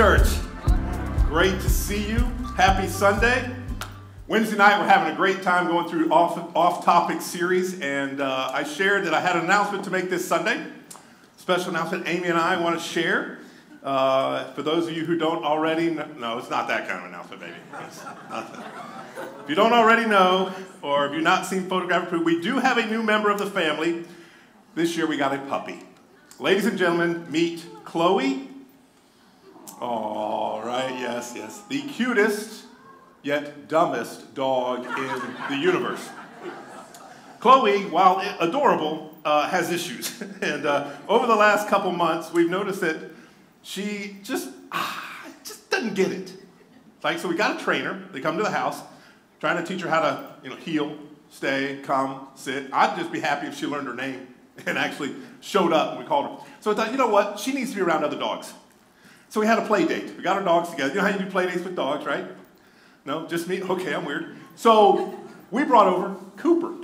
Church. Great to see you. Happy Sunday. Wednesday night, we're having a great time going through off, off topic series, and uh, I shared that I had an announcement to make this Sunday. Special announcement Amy and I want to share. Uh, for those of you who don't already know, no, it's not that kind of announcement, baby. If you don't already know, or if you've not seen photographic proof, we do have a new member of the family. This year we got a puppy. Ladies and gentlemen, meet Chloe all right, yes, yes. The cutest yet dumbest dog in the universe. Chloe, while adorable, uh, has issues. and uh, over the last couple months, we've noticed that she just, ah, just doesn't get it. Like, so we got a trainer. They come to the house, trying to teach her how to, you know, heel, stay, come, sit. I'd just be happy if she learned her name and actually showed up and we called her. So I thought, you know what? She needs to be around other dogs. So we had a play date. We got our dogs together. You know how you do play dates with dogs, right? No, just me? Okay, I'm weird. So we brought over Cooper.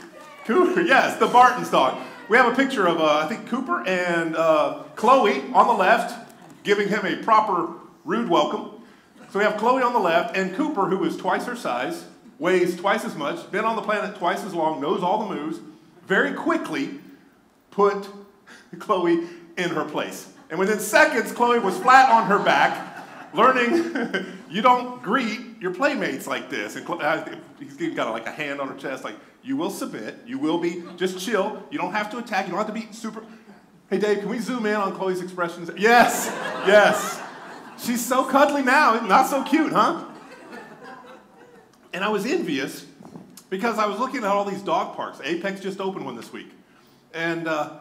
Cooper, yes, the Barton's dog. We have a picture of, uh, I think, Cooper and uh, Chloe on the left, giving him a proper rude welcome. So we have Chloe on the left, and Cooper, who is twice her size, weighs twice as much, been on the planet twice as long, knows all the moves, very quickly put Chloe in her place. And within seconds, Chloe was flat on her back, learning you don't greet your playmates like this. And uh, he's got like a hand on her chest, like, you will submit, you will be, just chill. You don't have to attack, you don't have to be super. Hey, Dave, can we zoom in on Chloe's expressions? Yes, yes. She's so cuddly now, not so cute, huh? And I was envious because I was looking at all these dog parks. Apex just opened one this week. And uh,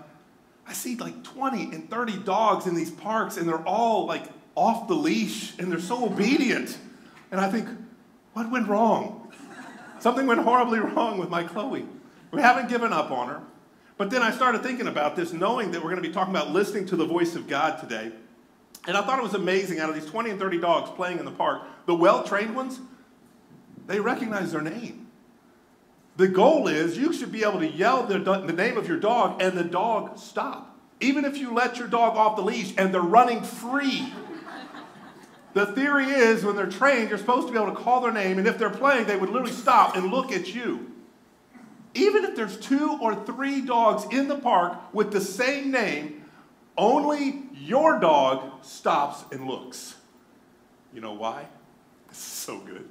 I see like 20 and 30 dogs in these parks, and they're all like off the leash and they're so obedient. And I think, what went wrong? Something went horribly wrong with my Chloe. We haven't given up on her. But then I started thinking about this, knowing that we're going to be talking about listening to the voice of God today. And I thought it was amazing out of these 20 and 30 dogs playing in the park, the well trained ones, they recognize their name. The goal is you should be able to yell the, the name of your dog and the dog stop. Even if you let your dog off the leash and they're running free. The theory is when they're trained, you're supposed to be able to call their name, and if they're playing, they would literally stop and look at you. Even if there's two or three dogs in the park with the same name, only your dog stops and looks. You know why? It's so good.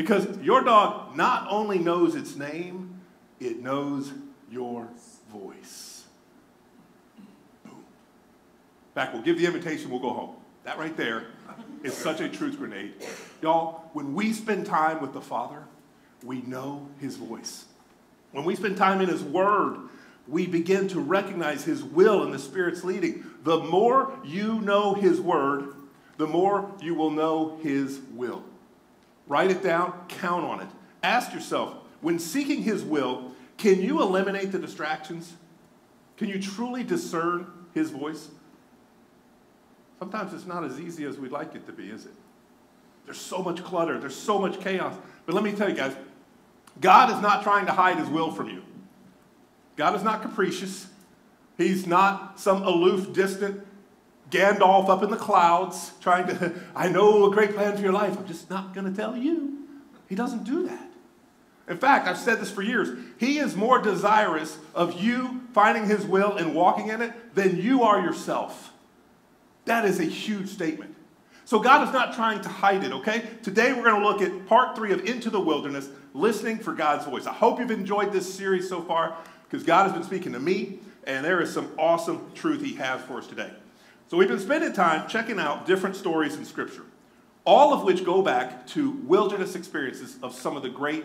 Because your dog not only knows its name, it knows your voice. Boom. Back, we'll give the invitation, we'll go home. That right there is such a truth grenade. Y'all, when we spend time with the Father, we know his voice. When we spend time in his word, we begin to recognize his will and the Spirit's leading. The more you know his word, the more you will know his will. Write it down, count on it. Ask yourself when seeking His will, can you eliminate the distractions? Can you truly discern His voice? Sometimes it's not as easy as we'd like it to be, is it? There's so much clutter, there's so much chaos. But let me tell you guys, God is not trying to hide His will from you. God is not capricious. He's not some aloof, distant Gandalf up in the clouds trying to, I know a great plan for your life. I'm just not going to tell you. He doesn't do that. In fact, I've said this for years. He is more desirous of you finding his will and walking in it than you are yourself. That is a huge statement. So God is not trying to hide it, okay? Today we're going to look at part three of Into the Wilderness, listening for God's voice. I hope you've enjoyed this series so far because God has been speaking to me, and there is some awesome truth he has for us today. So we've been spending time checking out different stories in Scripture, all of which go back to wilderness experiences of some of the great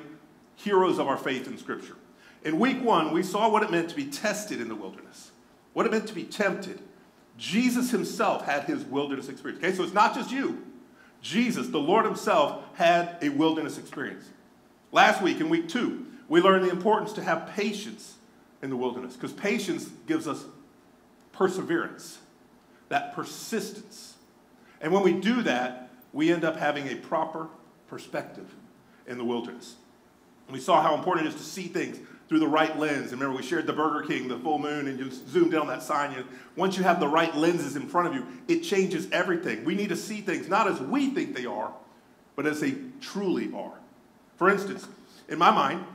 heroes of our faith in Scripture. In week one, we saw what it meant to be tested in the wilderness, what it meant to be tempted. Jesus himself had his wilderness experience. Okay, so it's not just you. Jesus, the Lord himself, had a wilderness experience. Last week, in week two, we learned the importance to have patience in the wilderness because patience gives us perseverance that persistence. And when we do that, we end up having a proper perspective in the wilderness. And we saw how important it is to see things through the right lens. And remember, we shared the Burger King, the full moon, and you zoomed in on that sign. You, once you have the right lenses in front of you, it changes everything. We need to see things not as we think they are, but as they truly are. For instance, in my mind,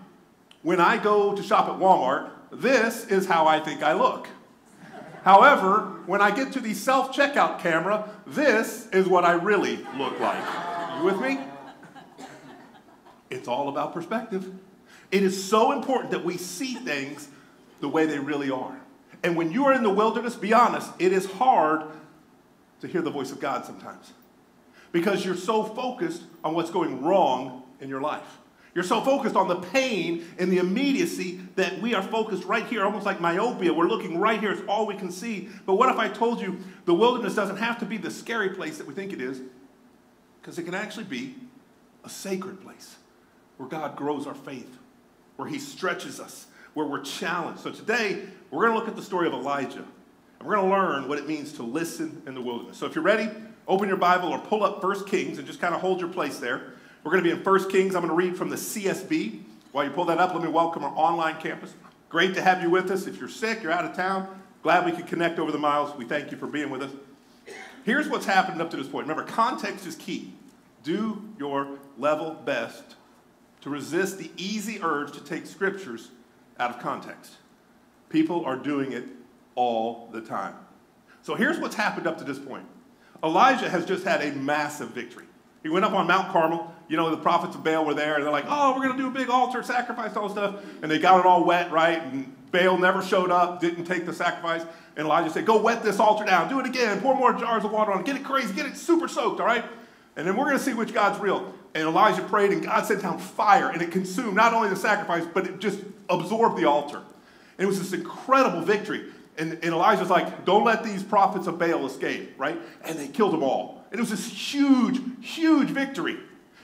when I go to shop at Walmart, this is how I think I look. However, when I get to the self checkout camera, this is what I really look like. You with me? It's all about perspective. It is so important that we see things the way they really are. And when you are in the wilderness, be honest, it is hard to hear the voice of God sometimes because you're so focused on what's going wrong in your life. You're so focused on the pain and the immediacy that we are focused right here, almost like myopia. We're looking right here, it's all we can see. But what if I told you the wilderness doesn't have to be the scary place that we think it is? Because it can actually be a sacred place where God grows our faith, where He stretches us, where we're challenged. So today, we're going to look at the story of Elijah, and we're going to learn what it means to listen in the wilderness. So if you're ready, open your Bible or pull up 1 Kings and just kind of hold your place there. We're going to be in 1 Kings. I'm going to read from the CSB. While you pull that up, let me welcome our online campus. Great to have you with us. If you're sick, you're out of town, glad we could connect over the miles. We thank you for being with us. Here's what's happened up to this point. Remember, context is key. Do your level best to resist the easy urge to take scriptures out of context. People are doing it all the time. So here's what's happened up to this point Elijah has just had a massive victory. He went up on Mount Carmel. You know, the prophets of Baal were there, and they're like, oh, we're going to do a big altar, sacrifice, all stuff. And they got it all wet, right? And Baal never showed up, didn't take the sacrifice. And Elijah said, go wet this altar down. Do it again. Pour more jars of water on it. Get it crazy. Get it super soaked, all right? And then we're going to see which God's real. And Elijah prayed, and God sent down fire, and it consumed not only the sacrifice, but it just absorbed the altar. And it was this incredible victory. And, and Elijah's like, don't let these prophets of Baal escape, right? And they killed them all. And it was this huge, huge victory.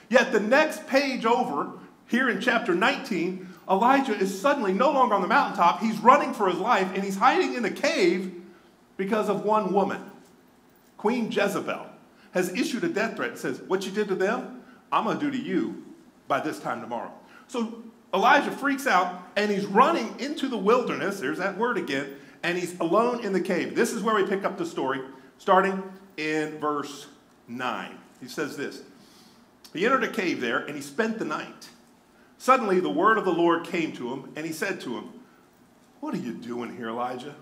Yet the next page over, here in chapter 19, Elijah is suddenly no longer on the mountaintop. He's running for his life, and he's hiding in a cave because of one woman. Queen Jezebel has issued a death threat and says, What you did to them, I'm going to do to you by this time tomorrow. So Elijah freaks out and he's running into the wilderness. There's that word again. And he's alone in the cave. This is where we pick up the story, starting in verse 9. He says this He entered a cave there and he spent the night. Suddenly, the word of the Lord came to him, and he said to him, What are you doing here, Elijah?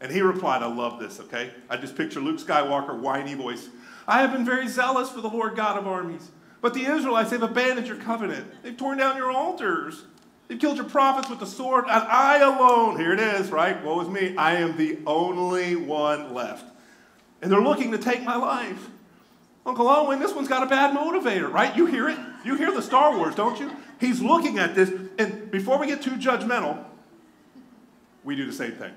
And he replied, I love this, okay? I just picture Luke Skywalker, whiny voice. I have been very zealous for the Lord God of armies. But the Israelites, they've abandoned your covenant. They've torn down your altars. They've killed your prophets with the sword, and I alone, here it is, right? Woe is me. I am the only one left. And they're looking to take my life. Uncle Owen, this one's got a bad motivator, right? You hear it? You hear the Star Wars, don't you? He's looking at this, and before we get too judgmental, we do the same thing.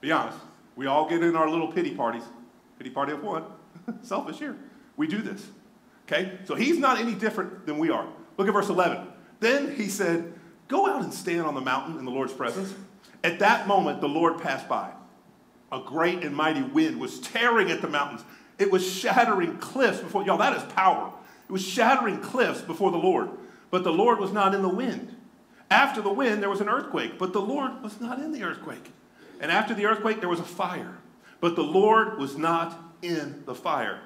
Be honest. We all get in our little pity parties. Pity party of one. Selfish here. We do this. Okay? So he's not any different than we are. Look at verse 11. Then he said, Go out and stand on the mountain in the Lord's presence. At that moment, the Lord passed by. A great and mighty wind was tearing at the mountains. It was shattering cliffs before, y'all, that is power. It was shattering cliffs before the Lord. But the Lord was not in the wind. After the wind, there was an earthquake, but the Lord was not in the earthquake. And after the earthquake, there was a fire, but the Lord was not in the fire.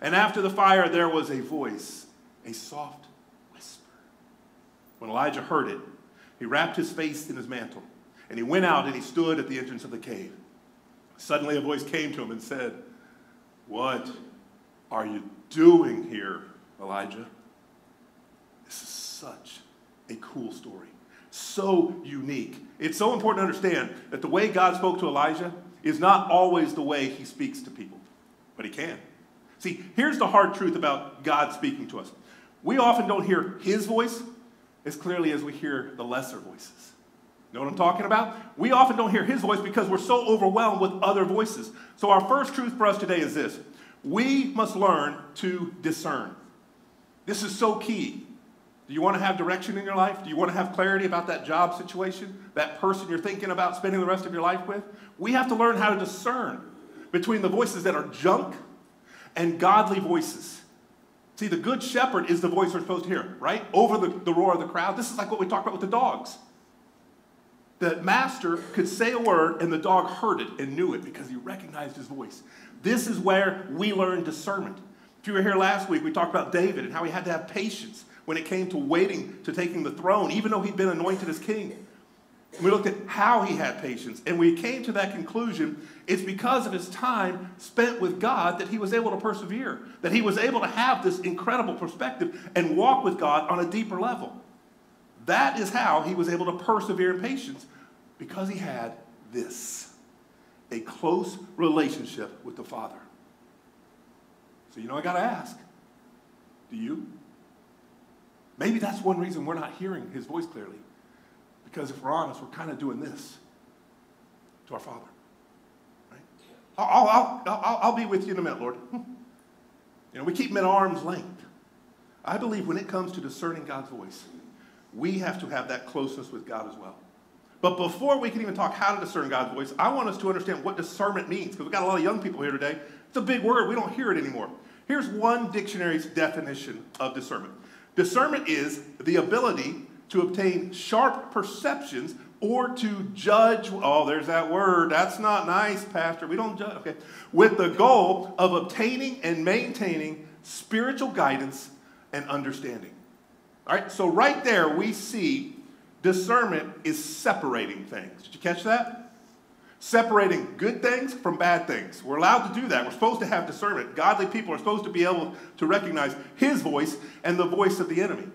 And after the fire, there was a voice, a soft whisper. When Elijah heard it, he wrapped his face in his mantle, and he went out and he stood at the entrance of the cave. Suddenly, a voice came to him and said, What are you doing here, Elijah? This is such a cool story. So unique. It's so important to understand that the way God spoke to Elijah is not always the way he speaks to people, but he can. See, here's the hard truth about God speaking to us. We often don't hear his voice as clearly as we hear the lesser voices. Know what I'm talking about? We often don't hear his voice because we're so overwhelmed with other voices. So, our first truth for us today is this we must learn to discern. This is so key. Do you want to have direction in your life? Do you want to have clarity about that job situation, that person you're thinking about spending the rest of your life with? We have to learn how to discern between the voices that are junk and godly voices. See, the good shepherd is the voice we're supposed to hear, right? Over the, the roar of the crowd. This is like what we talked about with the dogs. The master could say a word and the dog heard it and knew it because he recognized his voice. This is where we learn discernment. If you were here last week, we talked about David and how he had to have patience when it came to waiting to taking the throne, even though he'd been anointed as king. We looked at how he had patience, and we came to that conclusion it's because of his time spent with God that he was able to persevere, that he was able to have this incredible perspective and walk with God on a deeper level. That is how he was able to persevere in patience, because he had this a close relationship with the Father. So, you know, I got to ask do you? Maybe that's one reason we're not hearing his voice clearly. Because if we're honest, we're kind of doing this to our Father. Right? I'll, I'll, I'll, I'll be with you in a minute, Lord. You know, we keep him at arm's length. I believe when it comes to discerning God's voice, we have to have that closeness with God as well. But before we can even talk how to discern God's voice, I want us to understand what discernment means because we've got a lot of young people here today. It's a big word, we don't hear it anymore. Here's one dictionary's definition of discernment discernment is the ability to obtain sharp perceptions or to judge. Oh, there's that word. That's not nice, Pastor. We don't judge. Okay. With the goal of obtaining and maintaining spiritual guidance and understanding. All right. So, right there, we see discernment is separating things. Did you catch that? Separating good things from bad things. We're allowed to do that. We're supposed to have discernment. Godly people are supposed to be able to recognize his voice and the voice of the enemy.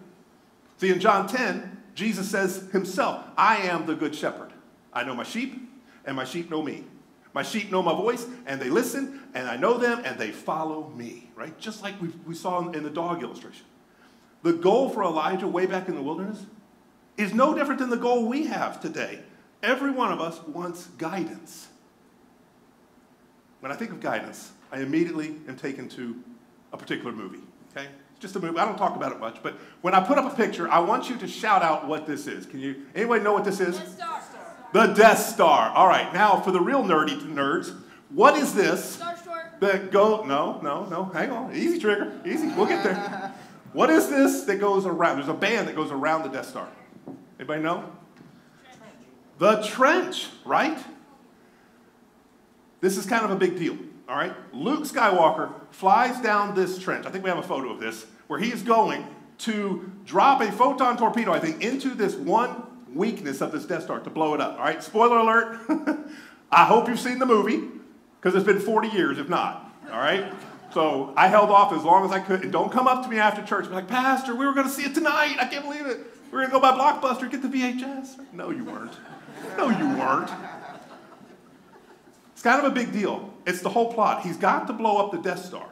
See, in John 10, Jesus says himself, I am the good shepherd. I know my sheep, and my sheep know me. My sheep know my voice, and they listen, and I know them, and they follow me, right? Just like we, we saw in the dog illustration. The goal for Elijah way back in the wilderness is no different than the goal we have today. Every one of us wants guidance. When I think of guidance, I immediately am taken to a particular movie, okay? It's just a movie. I don't talk about it much, but when I put up a picture, I want you to shout out what this is. Can you? Anybody know what this is? Death Star. The Death Star. All right. Now, for the real nerdy nerds, what is this? Star Destroyer. That go? No, no, no. Hang on. Easy trigger. Easy. We'll get there. What is this that goes around? There's a band that goes around the Death Star. Anybody know? The trench, right? This is kind of a big deal. All right? Luke Skywalker flies down this trench. I think we have a photo of this, where he is going to drop a photon torpedo, I think, into this one weakness of this Death Star to blow it up. All right? Spoiler alert. I hope you've seen the movie, because it's been 40 years, if not. All right? So I held off as long as I could. And don't come up to me after church and be like, Pastor, we were going to see it tonight. I can't believe it. We are going to go by Blockbuster, get the VHS. No, you weren't. No, you weren't. It's kind of a big deal. It's the whole plot. He's got to blow up the Death Star.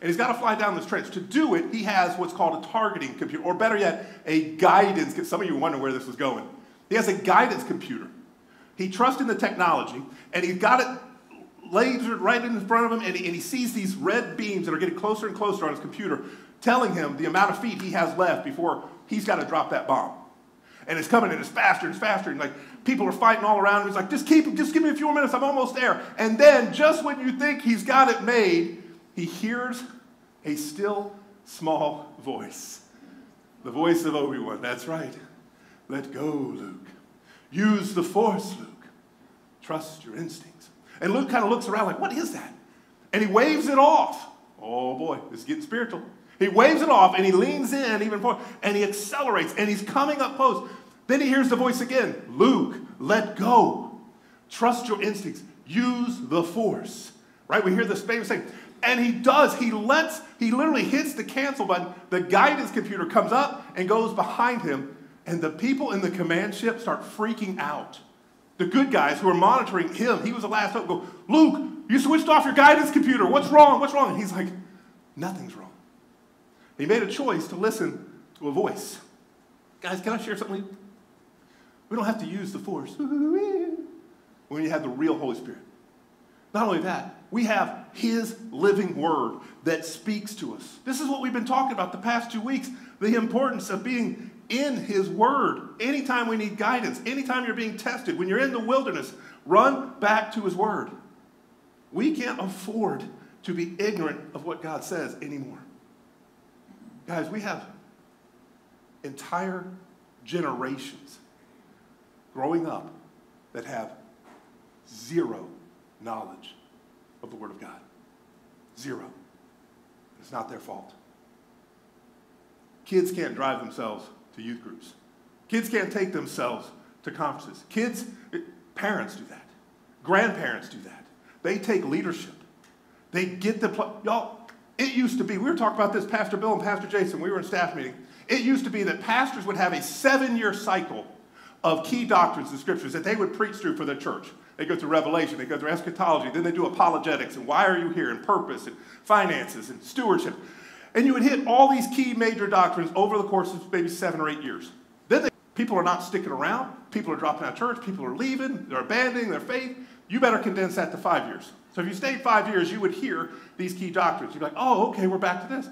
And he's got to fly down this trench. To do it, he has what's called a targeting computer, or better yet, a guidance. Some of you wonder where this was going. He has a guidance computer. He trusts in the technology, and he's got it lasered right in front of him, and he, and he sees these red beams that are getting closer and closer on his computer, telling him the amount of feet he has left before he's got to drop that bomb. And it's coming, and it's faster and faster, and like people are fighting all around him. He's like, just keep, just give me a few more minutes, I'm almost there. And then, just when you think he's got it made, he hears a still small voice. The voice of Obi Wan. That's right. Let go, Luke. Use the force, Luke. Trust your instincts. And Luke kind of looks around like, what is that? And he waves it off. Oh boy, it's getting spiritual. He waves it off and he leans in even more and he accelerates and he's coming up close. Then he hears the voice again Luke, let go. Trust your instincts. Use the force. Right? We hear this famous thing. And he does. He lets, he literally hits the cancel button. The guidance computer comes up and goes behind him. And the people in the command ship start freaking out. The good guys who are monitoring him, he was the last hope, go, Luke, you switched off your guidance computer. What's wrong? What's wrong? And he's like, nothing's wrong. He made a choice to listen to a voice. Guys, can I share something? We don't have to use the force when you have the real Holy Spirit. Not only that, we have His living Word that speaks to us. This is what we've been talking about the past two weeks the importance of being in His Word. Anytime we need guidance, anytime you're being tested, when you're in the wilderness, run back to His Word. We can't afford to be ignorant of what God says anymore. Guys, we have entire generations growing up that have zero knowledge of the Word of God. Zero. It's not their fault. Kids can't drive themselves to youth groups. Kids can't take themselves to conferences. Kids, parents do that. Grandparents do that. They take leadership. They get the, y'all, it used to be, we were talking about this, Pastor Bill and Pastor Jason, we were in staff meeting. It used to be that pastors would have a seven year cycle of key doctrines and scriptures that they would preach through for their church. They go through Revelation, they go through eschatology, then they do apologetics and why are you here, and purpose, and finances, and stewardship. And you would hit all these key major doctrines over the course of maybe seven or eight years. Then they, people are not sticking around, people are dropping out of church, people are leaving, they're abandoning their faith. You better condense that to five years. So if you stayed five years, you would hear these key doctrines. You'd be like, oh, okay, we're back to this.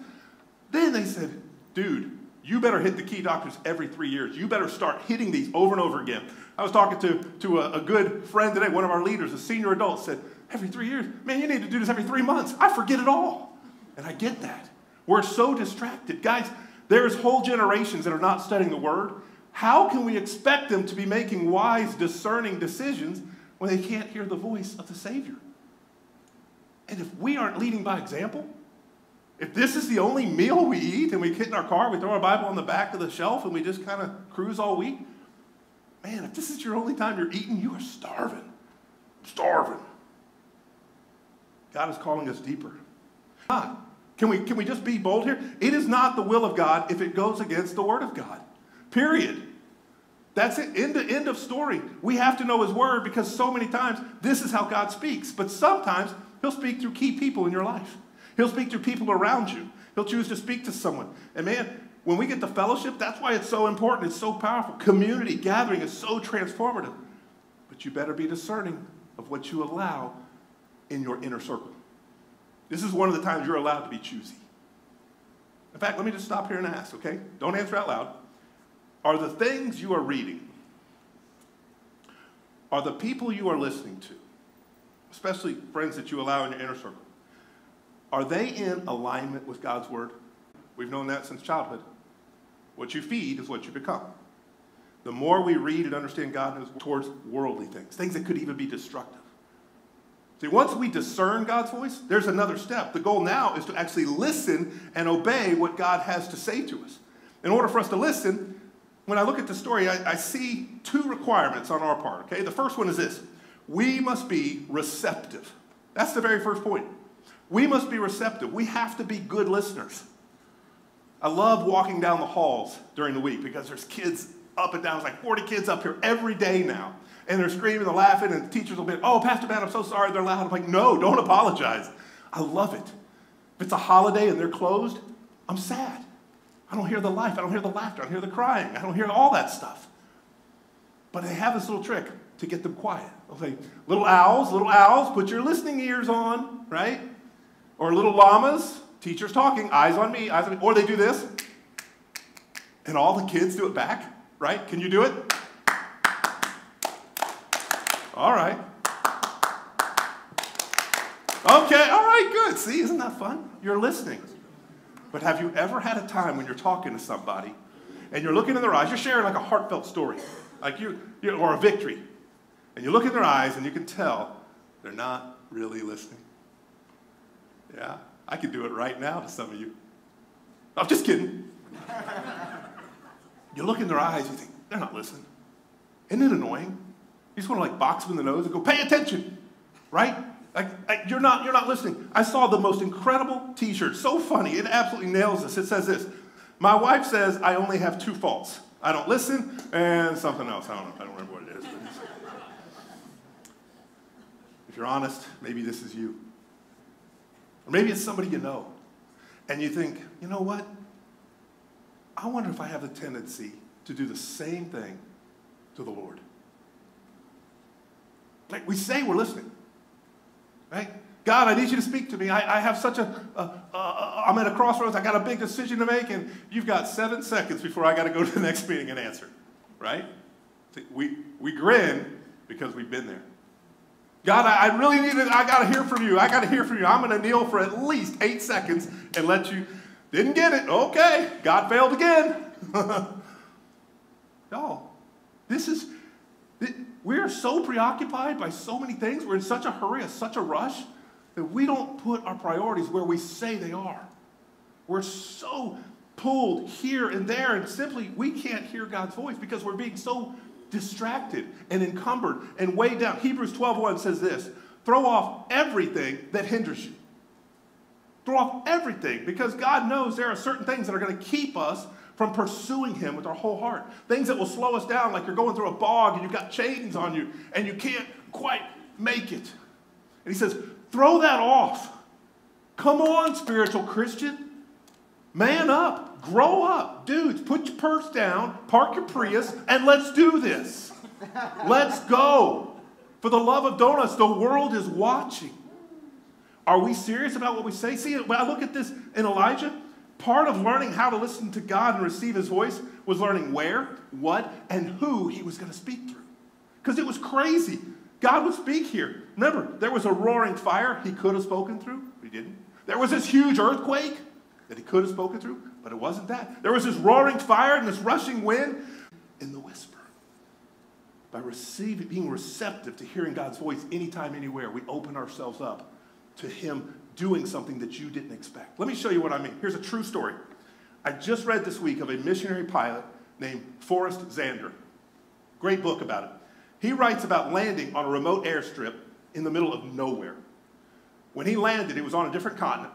Then they said, dude, you better hit the key doctrines every three years. You better start hitting these over and over again. I was talking to, to a, a good friend today, one of our leaders, a senior adult, said, every three years? Man, you need to do this every three months. I forget it all. And I get that. We're so distracted. Guys, there's whole generations that are not studying the Word. How can we expect them to be making wise, discerning decisions when they can't hear the voice of the Savior? And if we aren't leading by example, if this is the only meal we eat and we get in our car, we throw our Bible on the back of the shelf and we just kind of cruise all week, man, if this is your only time you're eating, you are starving. Starving. God is calling us deeper. God, can we, can we just be bold here? It is not the will of God if it goes against the Word of God. Period. That's it. End, end of story. We have to know His Word because so many times this is how God speaks. But sometimes He'll speak through key people in your life. He'll speak through people around you. He'll choose to speak to someone. And man, when we get the fellowship, that's why it's so important. It's so powerful. Community gathering is so transformative. But you better be discerning of what you allow in your inner circle. This is one of the times you're allowed to be choosy. In fact, let me just stop here and ask, okay? Don't answer out loud. Are the things you are reading, are the people you are listening to, especially friends that you allow in your inner circle, are they in alignment with God's word? We've known that since childhood. What you feed is what you become. The more we read and understand God knows towards worldly things, things that could even be destructive. See, once we discern God's voice, there's another step. The goal now is to actually listen and obey what God has to say to us. In order for us to listen, when I look at the story, I, I see two requirements on our part. Okay, the first one is this: we must be receptive. That's the very first point. We must be receptive. We have to be good listeners. I love walking down the halls during the week because there's kids up and down. It's like 40 kids up here every day now. And they're screaming, they're laughing, and the teachers will be, oh, Pastor Matt, I'm so sorry they're loud. I'm like, no, don't apologize. I love it. If it's a holiday and they're closed, I'm sad. I don't hear the life. I don't hear the laughter. I don't hear the crying. I don't hear all that stuff. But they have this little trick to get them quiet. They'll say, little owls, little owls, put your listening ears on, right? Or little llamas, teacher's talking, eyes on me, eyes on me. Or they do this, and all the kids do it back, right? Can you do it? All right. Okay, all right, good. See, isn't that fun? You're listening. But have you ever had a time when you're talking to somebody and you're looking in their eyes, you're sharing like a heartfelt story, like you, or a victory, and you look in their eyes and you can tell they're not really listening? Yeah, I can do it right now to some of you. I'm just kidding. you look in their eyes, you think, they're not listening. Isn't it annoying? You just want to like box them in the nose and go, pay attention, right? Like, you're not you're not listening. I saw the most incredible T-shirt, so funny. It absolutely nails this. It says this: My wife says I only have two faults. I don't listen, and something else. I don't know. I don't remember what it is. if you're honest, maybe this is you. Or maybe it's somebody you know. And you think, you know what? I wonder if I have the tendency to do the same thing to the Lord. Like we say we're listening, right? God, I need you to speak to me. I, I have such a, I'm at a crossroads. I got a big decision to make, and you've got seven seconds before I got to go to the next meeting and answer, right? We, we grin because we've been there. God, I, I really need it. I got to hear from you. I got to hear from you. I'm going to kneel for at least eight seconds and let you. Didn't get it. Okay. God failed again. Y'all, this is, we are so preoccupied by so many things. We're in such a hurry, such a rush, that we don't put our priorities where we say they are. We're so pulled here and there, and simply we can't hear God's voice because we're being so distracted and encumbered and weighed down. Hebrews 12:1 says this: throw off everything that hinders you. Throw off everything because God knows there are certain things that are going to keep us from pursuing Him with our whole heart. Things that will slow us down, like you're going through a bog and you've got chains on you and you can't quite make it. And He says, throw that off. Come on, spiritual Christian. Man up. Grow up. Dudes, put your purse down, park your Prius, and let's do this. Let's go. For the love of donuts, the world is watching. Are we serious about what we say? See, when I look at this in Elijah, part of learning how to listen to God and receive his voice was learning where, what, and who he was going to speak through. Because it was crazy. God would speak here. Remember, there was a roaring fire he could have spoken through, but he didn't. There was this huge earthquake that he could have spoken through, but it wasn't that. There was this roaring fire and this rushing wind in the whisper. By receiving, being receptive to hearing God's voice anytime, anywhere, we open ourselves up to Him doing something that you didn't expect. Let me show you what I mean. Here's a true story. I just read this week of a missionary pilot named Forrest Zander. Great book about it. He writes about landing on a remote airstrip in the middle of nowhere. When he landed, it was on a different continent.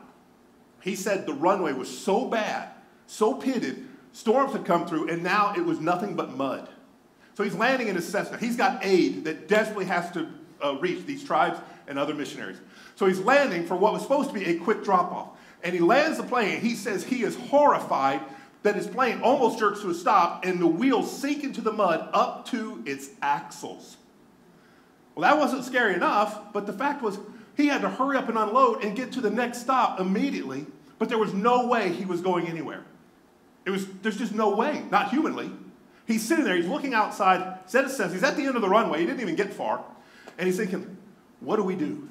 He said the runway was so bad, so pitted, storms had come through, and now it was nothing but mud. So he's landing in his Cessna. He's got aid that desperately has to uh, reach these tribes and other missionaries. So he's landing for what was supposed to be a quick drop off. And he lands the plane. He says he is horrified that his plane almost jerks to a stop and the wheels sink into the mud up to its axles. Well, that wasn't scary enough, but the fact was he had to hurry up and unload and get to the next stop immediately, but there was no way he was going anywhere. It was, there's just no way, not humanly. He's sitting there, he's looking outside, said it says, he's at the end of the runway, he didn't even get far, and he's thinking, what do we do?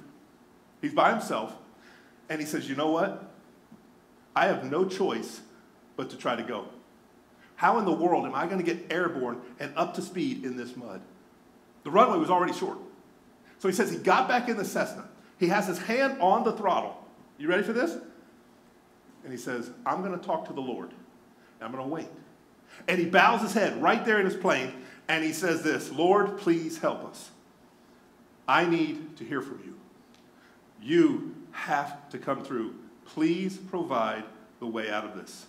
He's by himself, and he says, you know what? I have no choice but to try to go. How in the world am I going to get airborne and up to speed in this mud? The runway was already short. So he says he got back in the Cessna. He has his hand on the throttle. You ready for this? And he says, I'm going to talk to the Lord. I'm going to wait. And he bows his head right there in his plane and he says this Lord, please help us. I need to hear from you. You have to come through. Please provide the way out of this.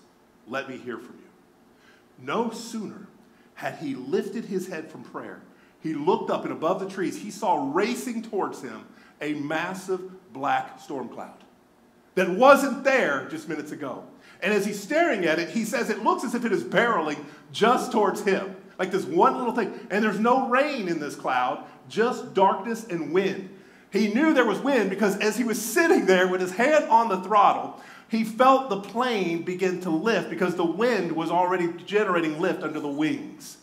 Let me hear from you. No sooner had he lifted his head from prayer, he looked up and above the trees, he saw racing towards him a massive black storm cloud that wasn't there just minutes ago. And as he's staring at it, he says it looks as if it is barreling just towards him, like this one little thing. And there's no rain in this cloud, just darkness and wind. He knew there was wind because as he was sitting there with his hand on the throttle, he felt the plane begin to lift because the wind was already generating lift under the wings.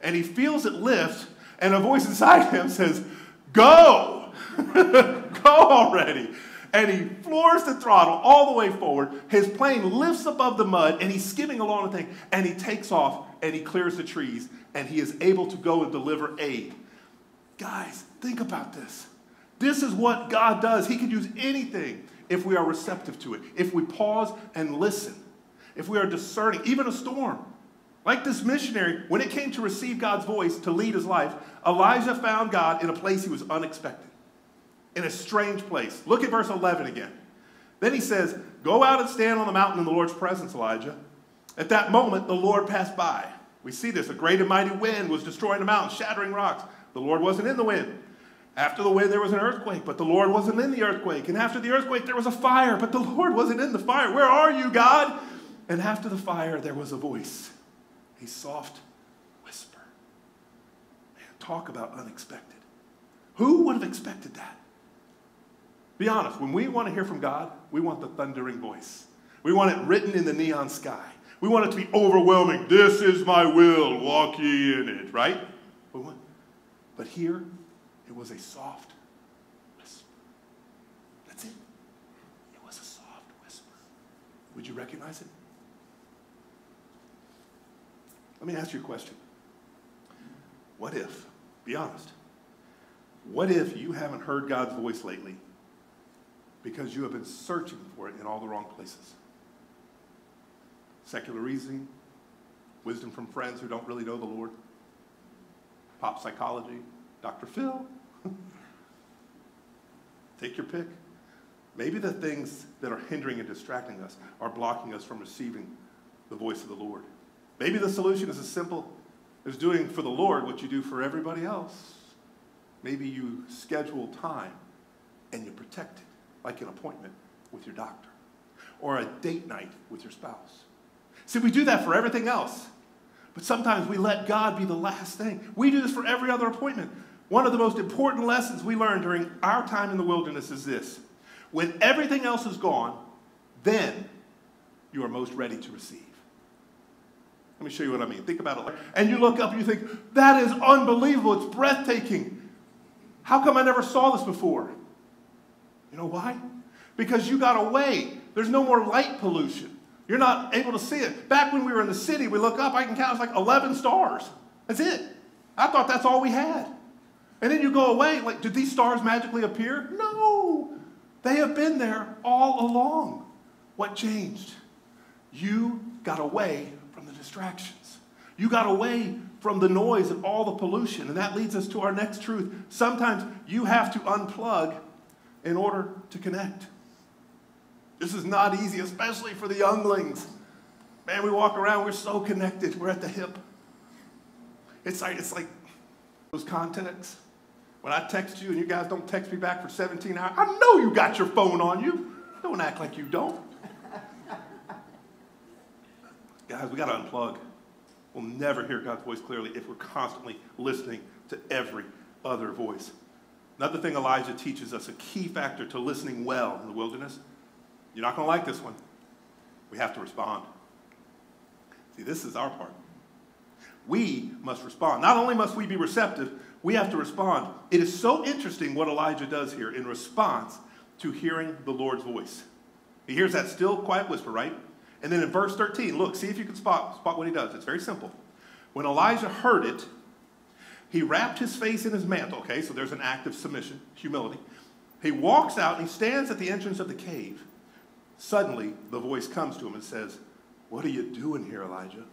And he feels it lift, and a voice inside him says, Go! Go already! and he floors the throttle all the way forward. His plane lifts above the mud and he's skimming along the thing and he takes off and he clears the trees and he is able to go and deliver aid. Guys, think about this. This is what God does. He can use anything if we are receptive to it, if we pause and listen, if we are discerning, even a storm. Like this missionary, when it came to receive God's voice to lead his life, Elijah found God in a place he was unexpected in a strange place. Look at verse 11 again. Then he says, Go out and stand on the mountain in the Lord's presence, Elijah. At that moment, the Lord passed by. We see this. A great and mighty wind was destroying the mountain, shattering rocks. The Lord wasn't in the wind. After the wind, there was an earthquake, but the Lord wasn't in the earthquake. And after the earthquake, there was a fire, but the Lord wasn't in the fire. Where are you, God? And after the fire, there was a voice, a soft whisper. Man, talk about unexpected. Who would have expected that? Be honest, when we want to hear from God, we want the thundering voice. We want it written in the neon sky. We want it to be overwhelming. This is my will, walk ye in it, right? But here, it was a soft whisper. That's it. It was a soft whisper. Would you recognize it? Let me ask you a question. What if, be honest, what if you haven't heard God's voice lately because you have been searching for it in all the wrong places? Secular reasoning, wisdom from friends who don't really know the Lord, pop psychology, Dr. Phil. Take your pick. Maybe the things that are hindering and distracting us are blocking us from receiving the voice of the Lord. Maybe the solution is as simple as doing for the Lord what you do for everybody else. Maybe you schedule time and you protect it, like an appointment with your doctor or a date night with your spouse. See, we do that for everything else, but sometimes we let God be the last thing. We do this for every other appointment. One of the most important lessons we learned during our time in the wilderness is this when everything else is gone, then you are most ready to receive. Let me show you what I mean. Think about it. And you look up and you think, that is unbelievable. It's breathtaking. How come I never saw this before? You know why? Because you got away. There's no more light pollution. You're not able to see it. Back when we were in the city, we look up, I can count, it's like 11 stars. That's it. I thought that's all we had. And then you go away, like, did these stars magically appear? No. They have been there all along. What changed? You got away from the distractions. You got away from the noise and all the pollution. And that leads us to our next truth. Sometimes you have to unplug in order to connect. This is not easy, especially for the younglings. Man, we walk around, we're so connected, we're at the hip. It's like, it's like those contacts. When I text you and you guys don't text me back for 17 hours, I know you got your phone on you. Don't act like you don't. guys, we got to unplug. We'll never hear God's voice clearly if we're constantly listening to every other voice. Another thing Elijah teaches us, a key factor to listening well in the wilderness. You're not going to like this one. We have to respond. See, this is our part. We must respond. Not only must we be receptive, we have to respond. It is so interesting what Elijah does here in response to hearing the Lord's voice. He hears that still quiet whisper, right? And then in verse 13, look, see if you can spot, spot what he does. It's very simple. When Elijah heard it, he wrapped his face in his mantle. Okay, so there's an act of submission, humility. He walks out and he stands at the entrance of the cave. Suddenly, the voice comes to him and says, What are you doing here, Elijah?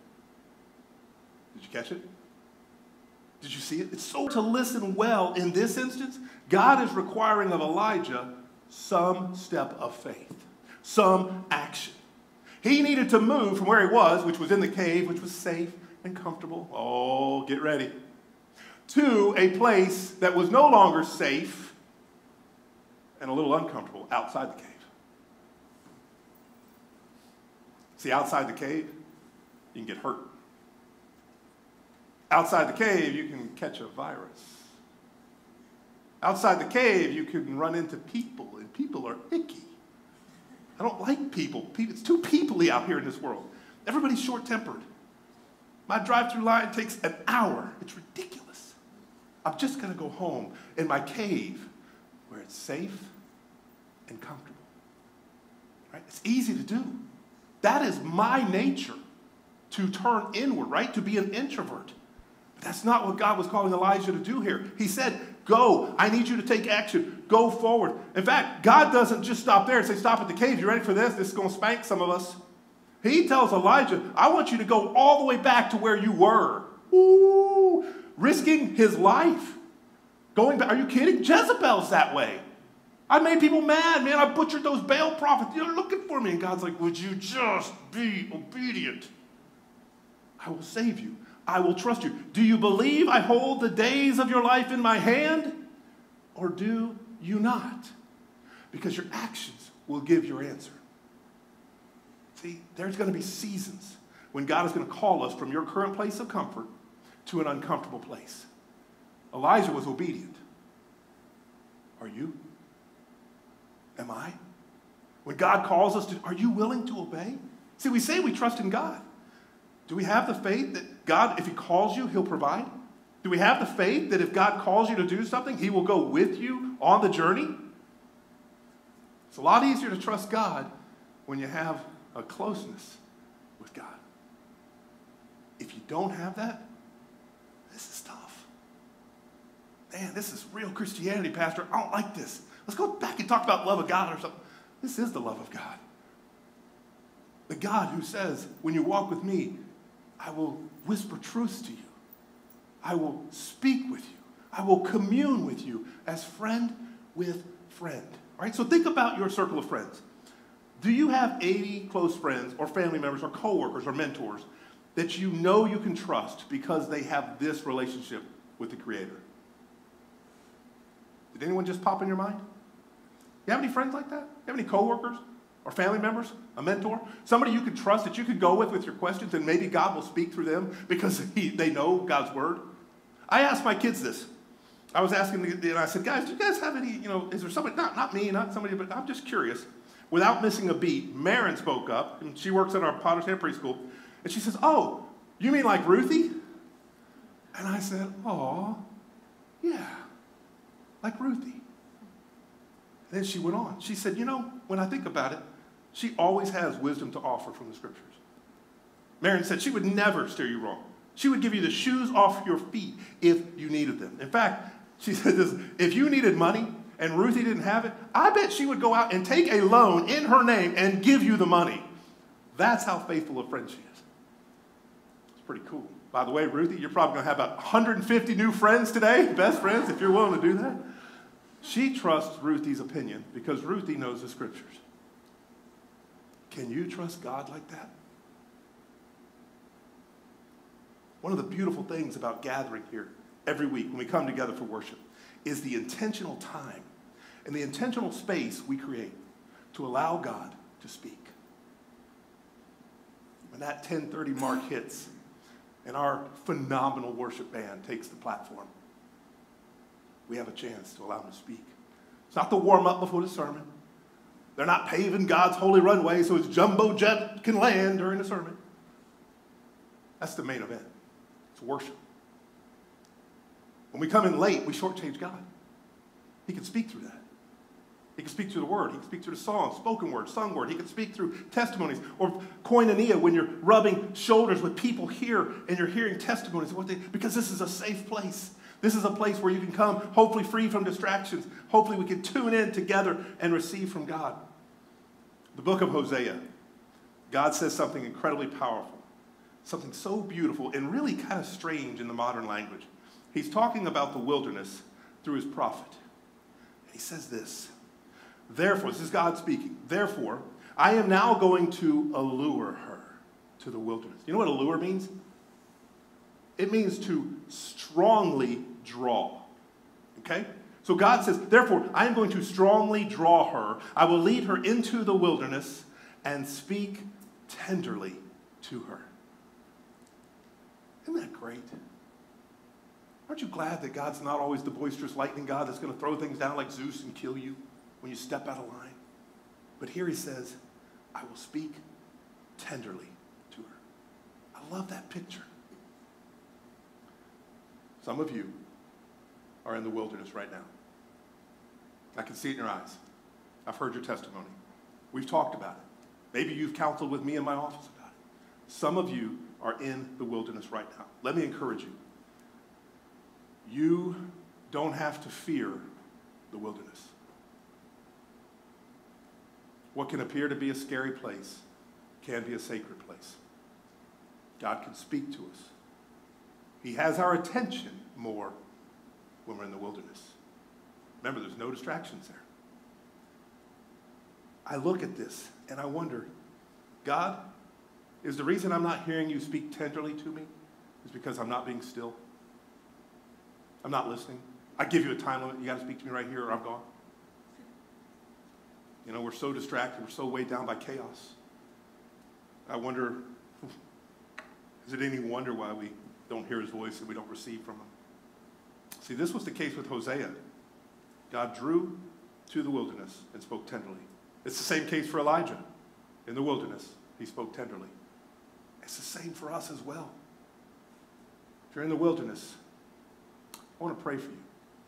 Did you catch it? Did you see it? It's so to listen well in this instance, God is requiring of Elijah some step of faith, some action. He needed to move from where he was, which was in the cave, which was safe and comfortable. Oh, get ready. To a place that was no longer safe and a little uncomfortable outside the cave. See, outside the cave, you can get hurt. Outside the cave, you can catch a virus. Outside the cave, you can run into people, and people are icky. I don't like people. It's too peoply out here in this world. Everybody's short tempered. My drive through line takes an hour. It's ridiculous. I'm just going to go home in my cave where it's safe and comfortable. Right? It's easy to do. That is my nature to turn inward, right? To be an introvert. That's not what God was calling Elijah to do here. He said, Go. I need you to take action. Go forward. In fact, God doesn't just stop there and say, Stop at the cave. You ready for this? This is going to spank some of us. He tells Elijah, I want you to go all the way back to where you were. Ooh, risking his life. Going back. Are you kidding? Jezebel's that way. I made people mad, man. I butchered those Baal prophets. You're looking for me. And God's like, Would you just be obedient? I will save you. I will trust you. Do you believe I hold the days of your life in my hand? Or do you not? Because your actions will give your answer. See, there's going to be seasons when God is going to call us from your current place of comfort to an uncomfortable place. Elijah was obedient. Are you? Am I? When God calls us to, are you willing to obey? See, we say we trust in God. Do we have the faith that God, if He calls you, He'll provide? Do we have the faith that if God calls you to do something, He will go with you on the journey? It's a lot easier to trust God when you have a closeness with God. If you don't have that, this is tough. Man, this is real Christianity, Pastor. I don't like this. Let's go back and talk about love of God or something. This is the love of God. The God who says, when you walk with me, I will whisper truths to you. I will speak with you. I will commune with you as friend with friend. All right? So think about your circle of friends. Do you have 80 close friends or family members or coworkers or mentors that you know you can trust because they have this relationship with the Creator? Did anyone just pop in your mind? You have any friends like that? You have any coworkers or family members? A mentor? Somebody you can trust that you can go with with your questions and maybe God will speak through them because he, they know God's word? I asked my kids this. I was asking, and I said, guys, do you guys have any, you know, is there somebody, not, not me, not somebody, but I'm just curious. Without missing a beat, Marin spoke up, and she works at our Potter's Hand preschool, and she says, oh, you mean like Ruthie? And I said, oh, yeah, like Ruthie. then she went on. She said, you know, when I think about it, she always has wisdom to offer from the scriptures. Marion said she would never steer you wrong. She would give you the shoes off your feet if you needed them. In fact, she said this if you needed money and Ruthie didn't have it, I bet she would go out and take a loan in her name and give you the money. That's how faithful a friend she is. It's pretty cool. By the way, Ruthie, you're probably going to have about 150 new friends today, best friends, if you're willing to do that. She trusts Ruthie's opinion because Ruthie knows the scriptures. Can you trust God like that? One of the beautiful things about gathering here every week when we come together for worship is the intentional time and the intentional space we create to allow God to speak. When that 10:30 mark hits and our phenomenal worship band takes the platform, we have a chance to allow him to speak. It's not the warm up before the sermon. They're not paving God's holy runway so his jumbo jet can land during the sermon. That's the main event. It's worship. When we come in late, we shortchange God. He can speak through that. He can speak through the word. He can speak through the song, spoken word, sung word. He can speak through testimonies or koinonia when you're rubbing shoulders with people here and you're hearing testimonies. What they, because this is a safe place. This is a place where you can come, hopefully free from distractions. Hopefully, we can tune in together and receive from God. The book of Hosea, God says something incredibly powerful, something so beautiful and really kind of strange in the modern language. He's talking about the wilderness through his prophet. And he says this Therefore, this is God speaking, therefore, I am now going to allure her to the wilderness. You know what allure means? It means to strongly draw. Okay? So God says, Therefore, I am going to strongly draw her. I will lead her into the wilderness and speak tenderly to her. Isn't that great? Aren't you glad that God's not always the boisterous lightning God that's going to throw things down like Zeus and kill you when you step out of line? But here he says, I will speak tenderly to her. I love that picture. Some of you are in the wilderness right now. I can see it in your eyes. I've heard your testimony. We've talked about it. Maybe you've counseled with me in my office about it. Some of you are in the wilderness right now. Let me encourage you. You don't have to fear the wilderness. What can appear to be a scary place can be a sacred place. God can speak to us. He has our attention more when we're in the wilderness. Remember, there's no distractions there. I look at this and I wonder, God, is the reason I'm not hearing you speak tenderly to me is because I'm not being still? I'm not listening. I give you a time limit. You got to speak to me right here or I'm gone. You know, we're so distracted. We're so weighed down by chaos. I wonder, is it any wonder why we don't hear his voice and we don't receive from him? See, this was the case with Hosea. God drew to the wilderness and spoke tenderly. It's the same case for Elijah. In the wilderness, he spoke tenderly. It's the same for us as well. If you're in the wilderness, I want to pray for you.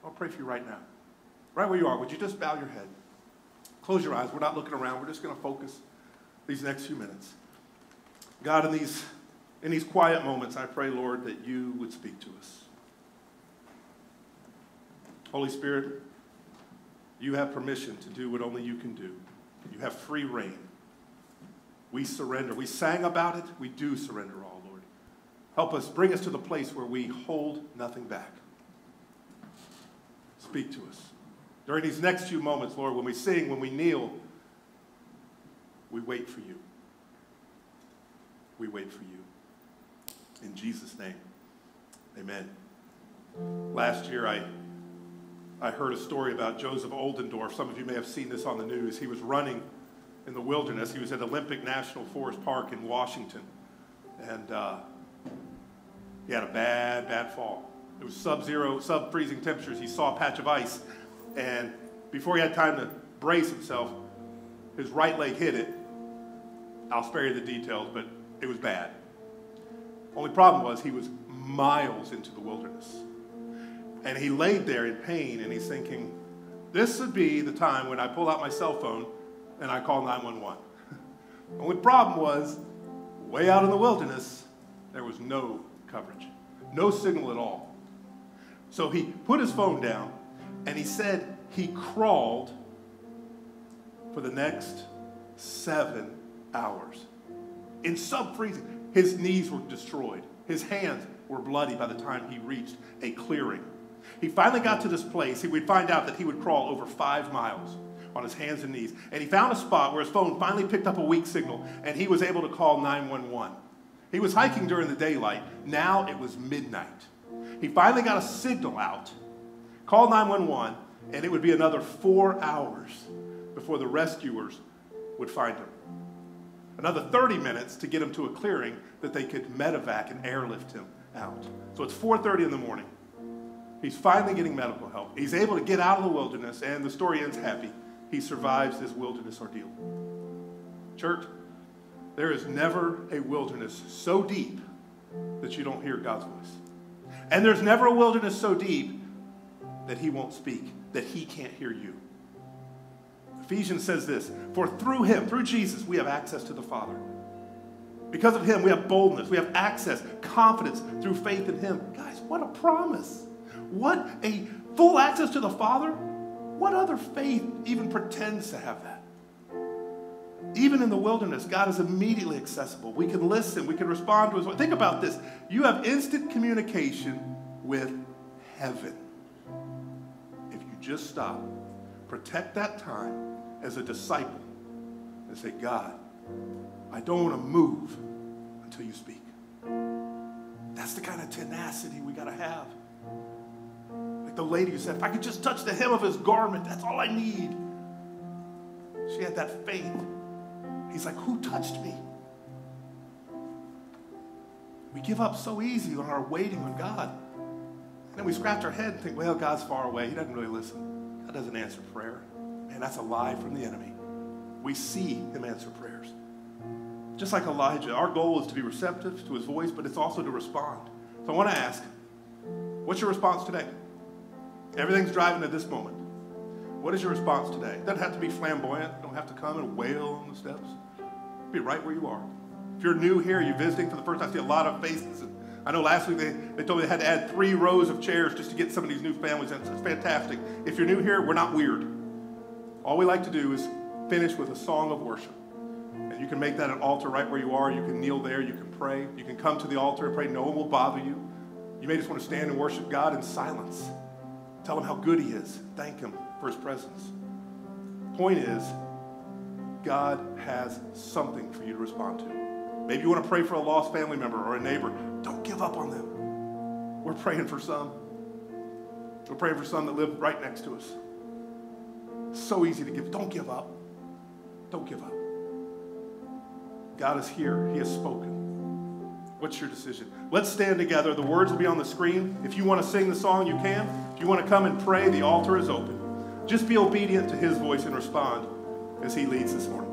I'll pray for you right now. Right where you are, would you just bow your head? Close your eyes. We're not looking around. We're just going to focus these next few minutes. God, in these, in these quiet moments, I pray, Lord, that you would speak to us. Holy Spirit, you have permission to do what only you can do. You have free reign. We surrender. We sang about it. We do surrender all, Lord. Help us, bring us to the place where we hold nothing back. Speak to us. During these next few moments, Lord, when we sing, when we kneel, we wait for you. We wait for you. In Jesus' name, amen. Last year, I, I heard a story about Joseph Oldendorf. Some of you may have seen this on the news. He was running in the wilderness. He was at Olympic National Forest Park in Washington. And uh, he had a bad, bad fall. It was sub zero, sub freezing temperatures. He saw a patch of ice. And before he had time to brace himself, his right leg hit it. I'll spare you the details, but it was bad. Only problem was he was miles into the wilderness. And he laid there in pain and he's thinking, this would be the time when I pull out my cell phone and I call 911. Only problem was, way out in the wilderness, there was no coverage, no signal at all. So he put his phone down and he said he crawled for the next seven hours in sub freezing. His knees were destroyed, his hands were bloody by the time he reached a clearing. He finally got to this place. He would find out that he would crawl over five miles on his hands and knees. And he found a spot where his phone finally picked up a weak signal and he was able to call 911. He was hiking during the daylight. Now it was midnight. He finally got a signal out, called 911, and it would be another four hours before the rescuers would find him. Another 30 minutes to get him to a clearing that they could medevac and airlift him out. So it's 4:30 in the morning. He's finally getting medical help. He's able to get out of the wilderness, and the story ends happy. He survives this wilderness ordeal. Church, there is never a wilderness so deep that you don't hear God's voice. And there's never a wilderness so deep that He won't speak, that He can't hear you. Ephesians says this For through Him, through Jesus, we have access to the Father. Because of Him, we have boldness, we have access, confidence through faith in Him. Guys, what a promise! What a full access to the Father. What other faith even pretends to have that? Even in the wilderness, God is immediately accessible. We can listen, we can respond to His. word. Think about this. You have instant communication with heaven. If you just stop, protect that time as a disciple, and say, God, I don't want to move until you speak. That's the kind of tenacity we got to have. The lady who said, if I could just touch the hem of his garment, that's all I need. She had that faith. He's like, Who touched me? We give up so easy on our waiting on God. And then we scratch our head and think, well, God's far away. He doesn't really listen. God doesn't answer prayer. Man, that's a lie from the enemy. We see him answer prayers. Just like Elijah, our goal is to be receptive to his voice, but it's also to respond. So I want to ask, what's your response today? Everything's driving to this moment. What is your response today? Doesn't have to be flamboyant. You don't have to come and wail on the steps. Be right where you are. If you're new here, you're visiting for the first time, I see a lot of faces. I know last week they, they told me they had to add three rows of chairs just to get some of these new families in. It's fantastic. If you're new here, we're not weird. All we like to do is finish with a song of worship. And you can make that an altar right where you are. You can kneel there. You can pray. You can come to the altar and pray. No one will bother you. You may just want to stand and worship God in silence. Tell him how good he is. Thank him for his presence. Point is, God has something for you to respond to. Maybe you want to pray for a lost family member or a neighbor. Don't give up on them. We're praying for some. We're praying for some that live right next to us. So easy to give. Don't give up. Don't give up. God is here. He has spoken. What's your decision? Let's stand together. The words will be on the screen. If you want to sing the song, you can. If you want to come and pray, the altar is open. Just be obedient to his voice and respond as he leads this morning.